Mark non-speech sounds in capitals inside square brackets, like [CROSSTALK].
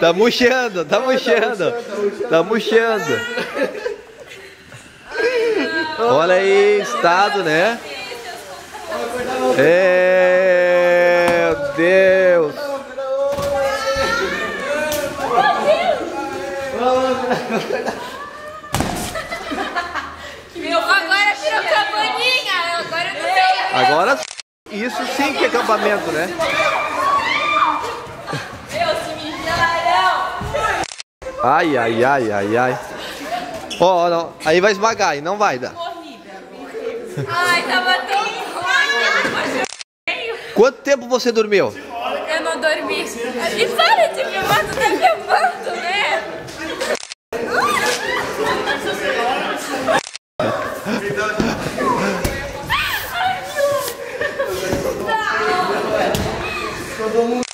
Tá murchando, tá murchando. Tá murchando. Olha aí, estado, né? É, Meu Deus. Meu, agora virou cabaninha. Agora eu não sei. Agora isso sim que é acampamento, né? Ai, ai, ai, ai, ai. Ó, não. aí vai esmagar e não vai dar. Ai, tava tão ruim. Quanto tempo você dormiu? Eu não dormi. E para de filmar, tu tá filmando, né? [LAUGHS] todo mundo.